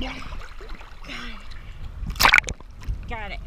Got it.